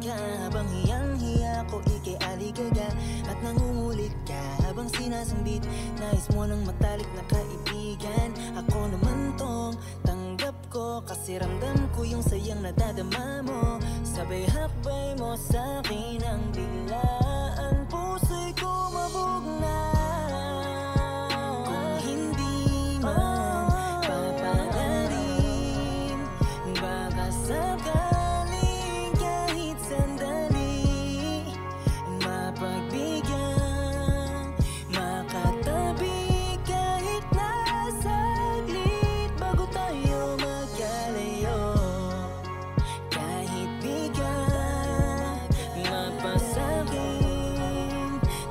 ka habang hiyang-hiya ko ikay aligaga At nangungulit ka habang sinasambit. Nais mo ng matalik na kaibigan. Ako naman tong tanggap ko Kasi ramdam ko yung sayang nadadama mo. Sabay hakbay mo sa akin ang biglaan Puso'y kumabog na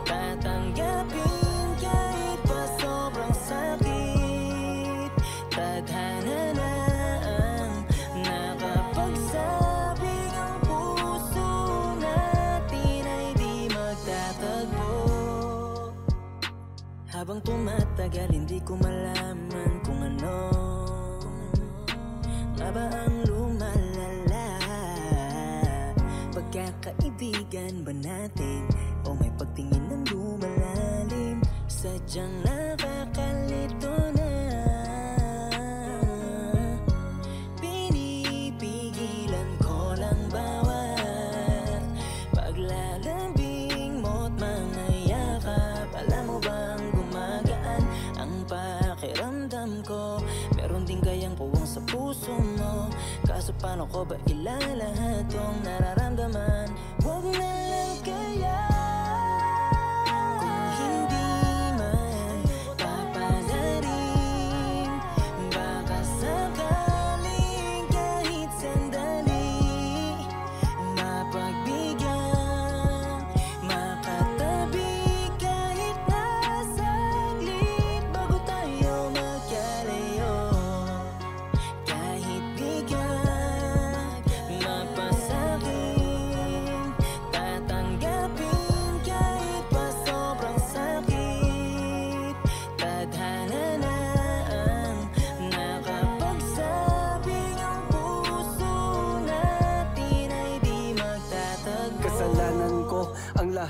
Tatanggapin kahit pa sobrang sakit. Tadhana na ang nakapagsabing ang puso natin ay di magtatagpo. Habang tumatagal hindi ko malaman kung ano Nga ba ang lumalala. Pagkakaibigan ba natin Sadyang nakakalito na. Pinipigilan ko lang bawat Paglalambing mo't mga yakap. Alam mo bang gumagaan ang pakiramdam ko? Meron din kayang puwang sa puso mo. Kaso paano ko ba ilalahat tong nararamdaman? Huwag na lang kaya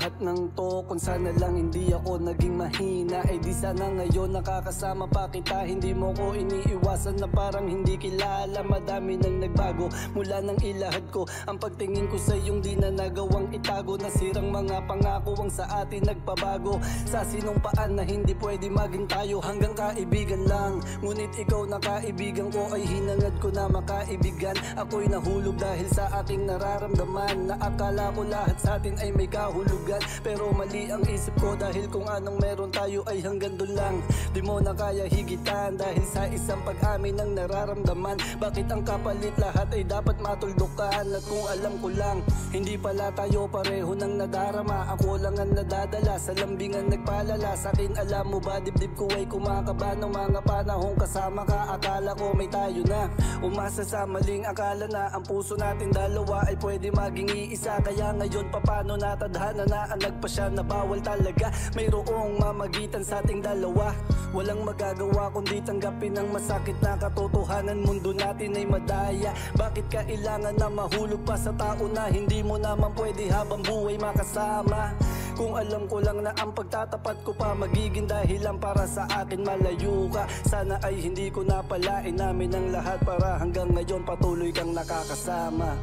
lahat ng to Kung sana lang hindi ako naging mahina. Eh di sana ngayon nakakasama pa kita. Hindi mo ko iniiwasan na parang hindi kilala. Madami nang nagbago mula nang ilahad ko. Ang pagtingin ko sa iyong di na nagawang itago. Nasirang mga pangako ang sa atin nagpabago. Sa sinumpaan na hindi pwede maging tayo Hanggang kaibigan lang. Ngunit ikaw na kaibigan ko ay hinangad ko na makaibigan. Ako'y nahulog dahil sa aking nararamdaman Na akala ko lahat sa atin ay may kahulugan Pero mali ang isip ko dahil kung anong meron tayo ay hanggang doon lang. Di mo na kaya higitan dahil sa isang pag-amin ng nararamdaman. Bakit ang kapalit lahat ay dapat matuldukan? At kung alam ko lang, hindi pala tayo pareho ng nadarama. Ako lang ang nadadala sa lambingan nagpalala Sa akin alam mo ba dibdib ko ay kumakaba ng mga panahong kasama ka. Akala ko may tayo na. Umasa sa maling akala na ang puso natin dalawa ay pwede maging iisa. Kaya ngayon papano natadhana na ang nagpasya na bawal talaga. Mayroong mamagitan sa ating dalawa. Walang magagawa kundi tanggapin ang masakit na katotohanan. Mundo natin ay madaya. Bakit kailangan na mahulog pa sa tao na hindi mo naman pwede habang buhay makasama? Kung alam ko lang na ang pagtatapat ko pa Magiging dahilan para sa akin malayo ka. Sana ay hindi ko napalain namin ang lahat Para hanggang ngayon patuloy kang nakakasama.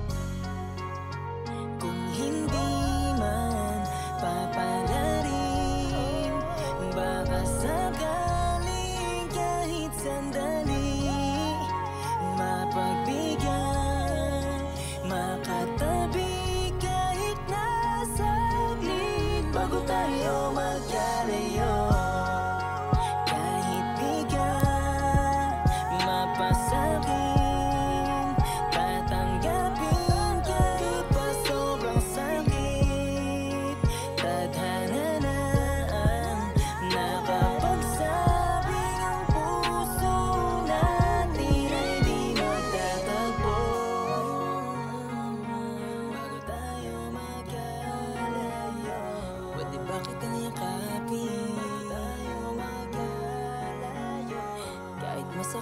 Kung hindi sakaling kahit sandali. Mapagbigyan Makatabi kahit na saglit Bago tayo magkalayo